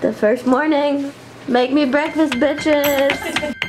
The first morning. Make me breakfast, bitches.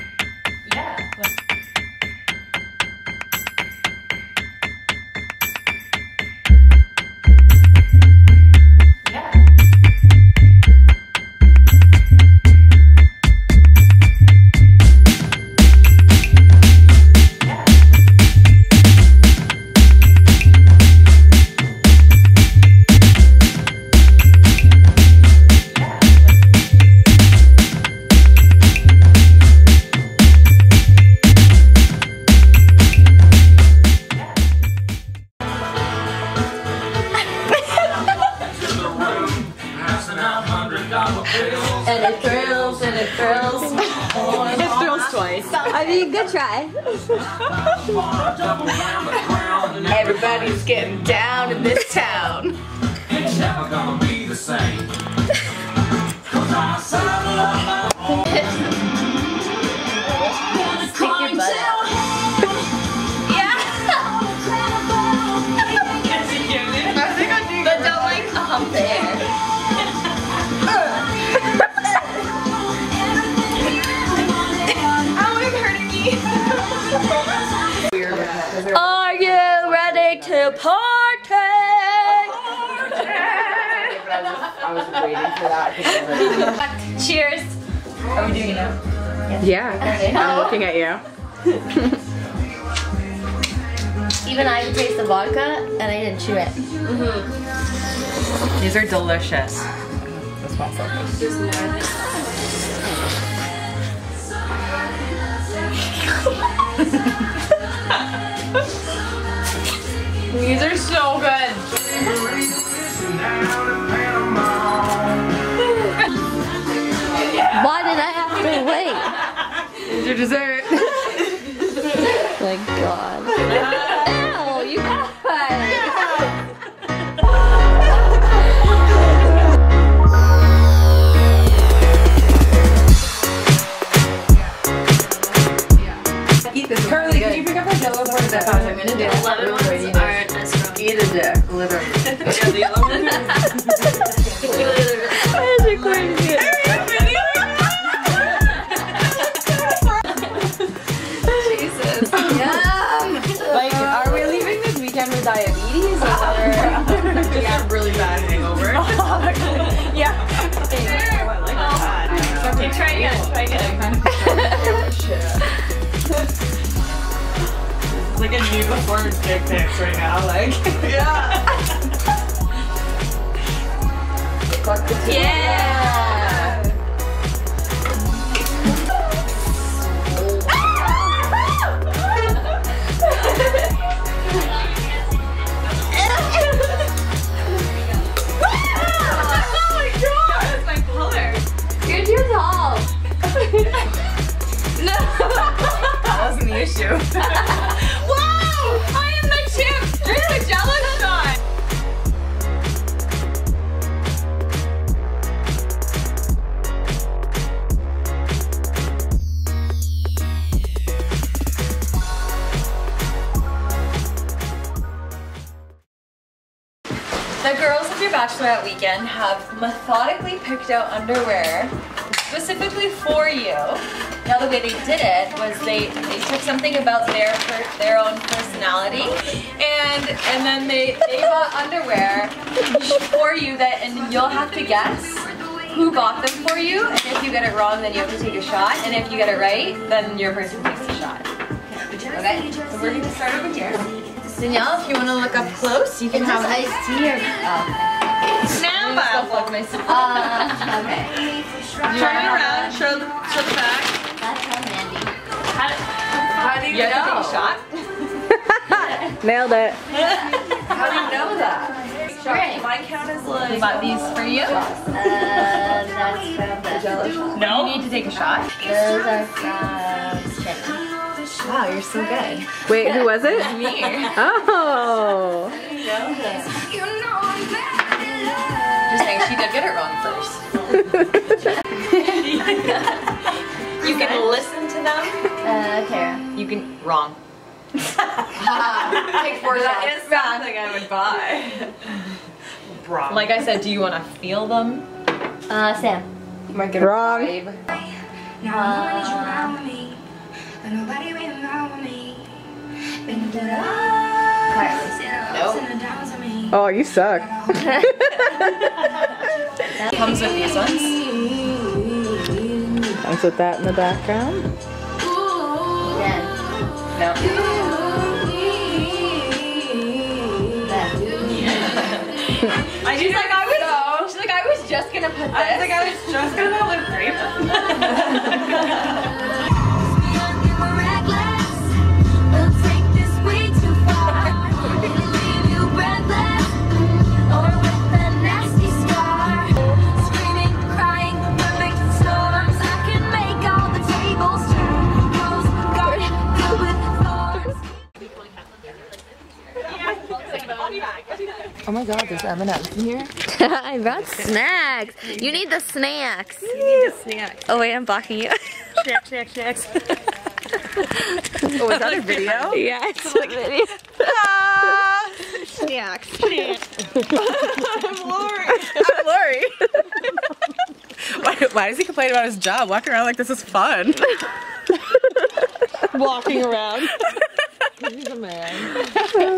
it thrills and it thrills. It thrills twice. I mean, good try. Everybody's getting down in this town. It's never gonna be the same. Are you ready to party? I was waiting for that. Cheers. Are we doing it now? Yeah. I'm looking at you. Even I could taste the vodka, and I didn't chew it. Mm-hmm. These are delicious. This one These your dessert. My God. Ew, you guys. Eat this. Carly, can you pick up that yellow part of that pouch? I'm gonna do it. Jesus. Like, are we leaving this weekend with diabetes or yeah, really bad hangover? yeah. Okay, try again. Try again. It's like a new before dick pics right now. Like, yeah. Yeah. The girls of your bachelorette weekend have methodically picked out underwear specifically for you. Now the way they did it was they, they took something about their their own personality and and then they, they bought underwear for you that and you'll have to guess who bought them for you and if you get it wrong then you have to take a shot and if you get it right then your person takes a shot. Okay, so we're gonna start over here. Danielle, if you want to look up close, you can It's have just iced tea or oh. Snap up. my Uh, okay. Turn it around. Show the show the back. That's how Mandy. How do you You have to know? take a shot? Nailed it. How do you know that? Great. Mine count as like. We bought these for you. Uh, that's from the Jello No. You need to take a shot. Those are from China. Wow, you're so good. Wait, who was it? Me. Oh. Just saying, she did get it wrong first. You can listen to them. Uh, Tara. You can wrong. Take four That shots. is something I would buy. Like I said, do you want to feel them? Uh, Sam. Might get a Wrong. vibe. But nobody really around me. Been to the ups and the downs of me. Oh, you suck. Comes with these ones. Comes with that in the background. Yeah. No. I she's like I was. She's like I was just gonna put this. I was like I was just gonna put lip there's M&M's in here. I brought snacks. You need the snacks. You need the snacks. Oh wait, I'm blocking you. Oh, was that a video? yeah, it's a video. I'm Lori. why, why does he complain about his job? Walking around like this is fun. Walking around. He's a man.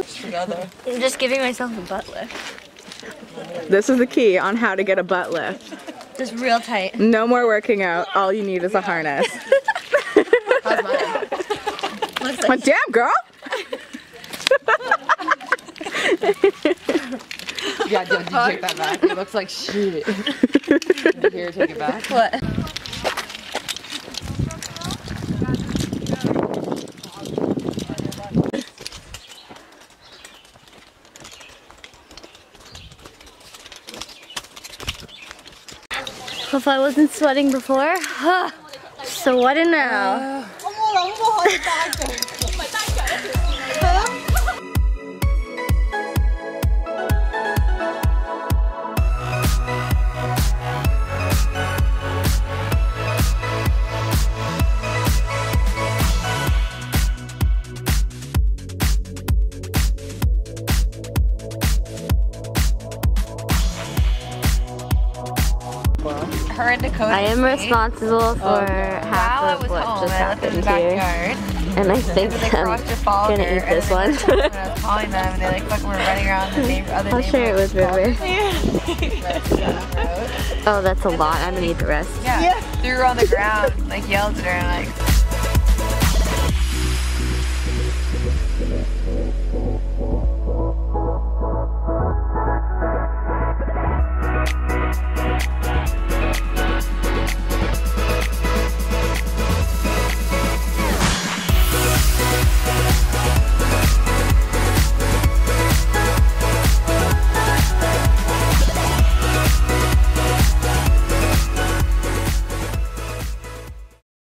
Together. I'm just giving myself a butt lift. This is the key on how to get a butt lift. Just real tight. No more working out. All you need is a harness. Looks Oh, like damn, girl. Yeah, did you take that back? It looks like shit. Here, take it back. what? If I wasn't sweating before, so what now? I am responsible oh. for half While I of was what home, just I lived in happened the here. backyard. And I think I'm crossed your follower, gonna eat this one. they took when I was calling them, and they like fucking were running around the neighbor, other I'll share it with. River. Oh, that's a lot. I'm gonna eat the rest. Yeah. Threw her on the ground, like yelled at her, and like